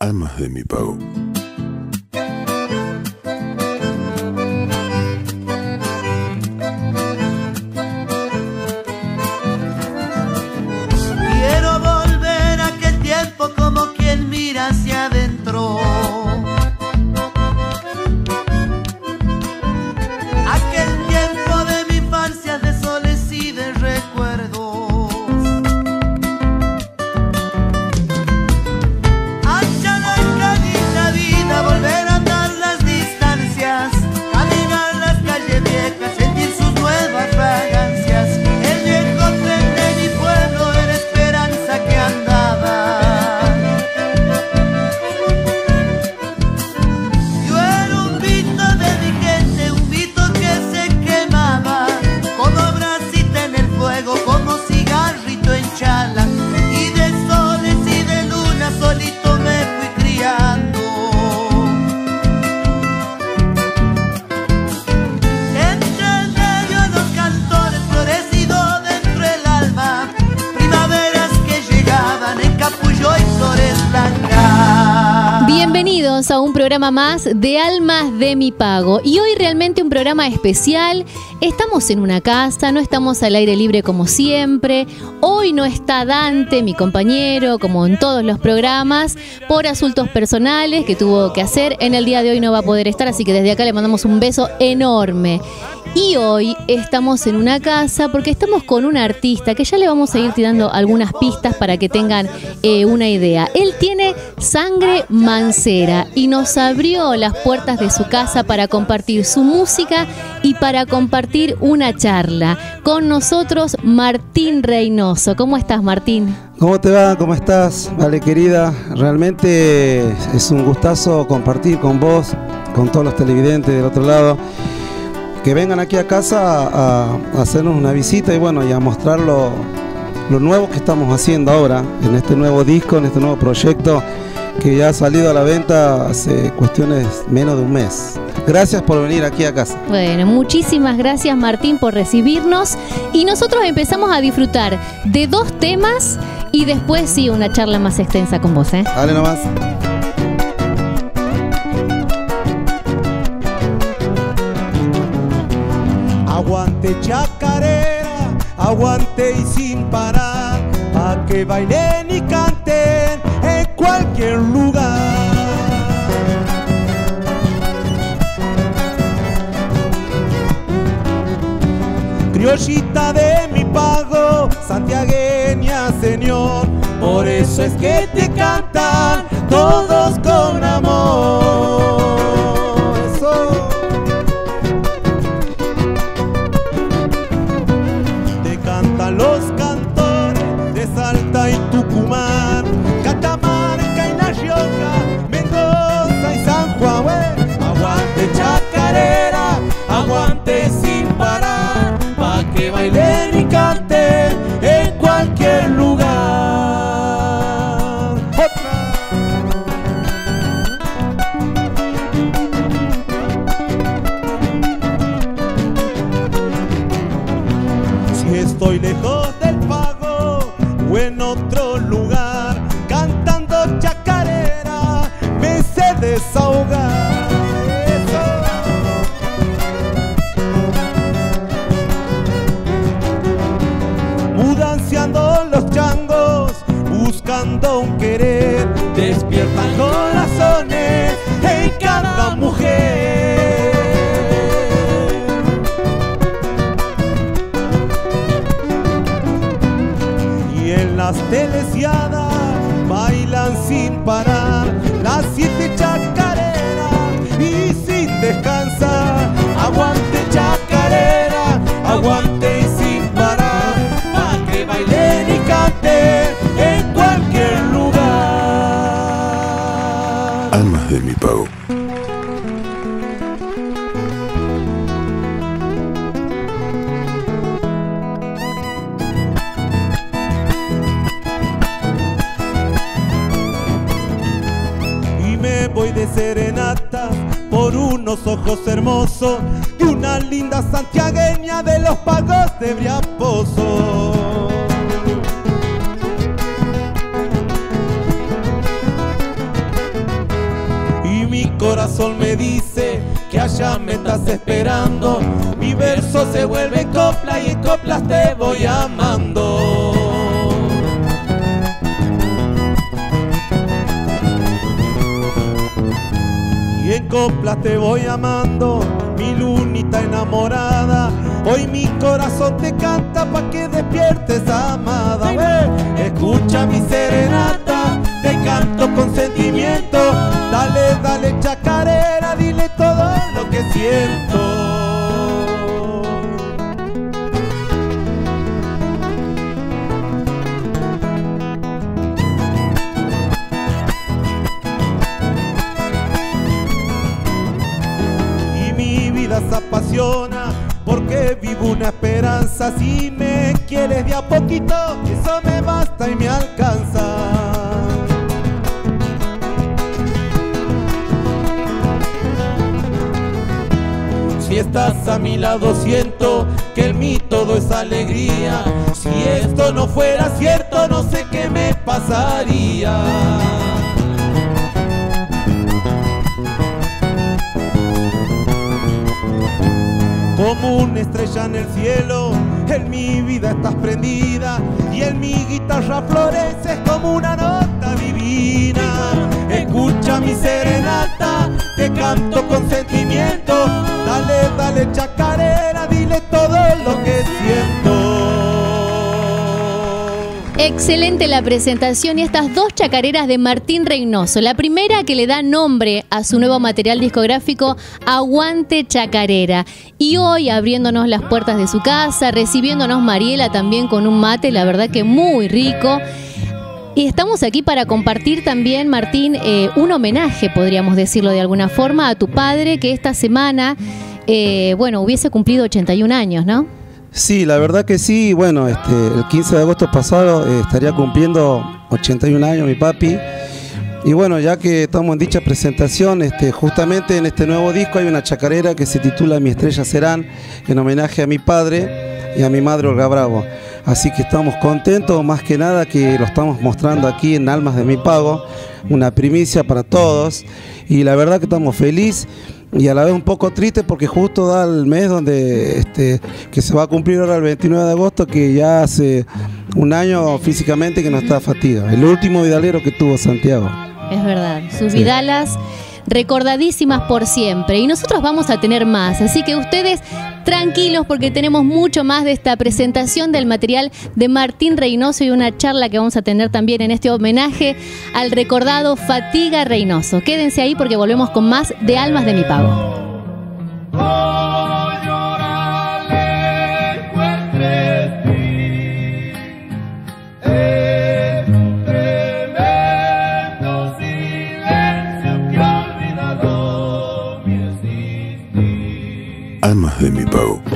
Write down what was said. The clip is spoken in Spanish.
Almas de mi pago. A un programa más de Almas de mi Pago. Y hoy realmente un programa especial. Estamos en una casa, no estamos al aire libre como siempre. Hoy no está Dante, mi compañero, como en todos los programas, por asuntos personales que tuvo que hacer. En el día de hoy no va a poder estar, así que desde acá le mandamos un beso enorme. Y hoy estamos en una casa porque estamos con un artista que ya le vamos a ir tirando algunas pistas para que tengan eh, una idea. Él tiene sangre mancera y nos abrió las puertas de su casa para compartir su música y para compartir una charla. Con nosotros Martín Reynoso. ¿Cómo estás Martín? ¿Cómo te va? ¿Cómo estás? Vale, querida. Realmente es un gustazo compartir con vos, con todos los televidentes del otro lado. Que vengan aquí a casa a, a hacernos una visita y bueno, y a mostrar lo, lo nuevo que estamos haciendo ahora, en este nuevo disco, en este nuevo proyecto que ya ha salido a la venta hace cuestiones menos de un mes. Gracias por venir aquí a casa. Bueno, muchísimas gracias Martín por recibirnos y nosotros empezamos a disfrutar de dos temas y después sí una charla más extensa con vos, ¿eh? Dale nomás. Aguante chacarera, aguante y sin parar, pa' que bailen y canten en cualquier lugar. Criollita de mi pago, santiagueña señor, por eso es que te cantan todos con amor. Tucumã desahogar. Eso. Mudanciando los changos, buscando un querer, despiertan corazones en cada mujer. y en las telesiadas bailan sin parar me voy de serenata por unos ojos hermosos de una linda santiagueña de los pagos de Briaposo. corazón me dice que allá me estás esperando. Mi verso se vuelve copla y en coplas te voy amando. Coplas te voy amando, mi lunita enamorada. Hoy mi corazón te canta pa' que despiertes, amada. Escucha mi serenata, una esperanza. Si me quieres de a poquito, eso me basta y me alcanza. Si estás a mi lado siento que en mí todo es alegría. Si esto no fuera cierto, no sé qué me pasaría. Una estrella en el cielo. En mi vida estás prendida y en mi guitarra floreces como una nota divina. Escucha mi serenata, te canto con sentimiento. Dale, dale, chacarera, Excelente la presentación y estas dos chacareras de Martín Reynoso. La primera que le da nombre a su nuevo material discográfico, Aguante Chacarera. Y hoy abriéndonos las puertas de su casa, recibiéndonos Mariela también con un mate, la verdad que muy rico. Y estamos aquí para compartir también, Martín, eh, un homenaje, podríamos decirlo de alguna forma, a tu padre que esta semana, eh, bueno, hubiese cumplido 81 años, ¿no? Sí, la verdad que sí. Bueno, este, el 15 de agosto pasado eh, estaría cumpliendo 81 años mi papi. Y bueno, ya que estamos en dicha presentación, este, justamente en este nuevo disco hay una chacarera que se titula Mi estrella serán, en homenaje a mi padre y a mi madre Olga Bravo. Así que estamos contentos, más que nada que lo estamos mostrando aquí en Almas de mi Pago, una primicia para todos. Y la verdad que estamos felices y a la vez un poco triste porque justo da el mes donde este que se va a cumplir ahora el 29 de agosto que ya hace un año físicamente que no está fatiga. El último vidalero que tuvo Santiago. Es verdad, sus Sí. vidalas recordadísimas por siempre. Y nosotros vamos a tener más, así que ustedes tranquilos porque tenemos mucho más de esta presentación del material de Martín Reynoso y una charla que vamos a tener también en este homenaje al recordado Fatiga Reynoso. Quédense ahí porque volvemos con más de Almas de mi Pago. Almas de mi pago.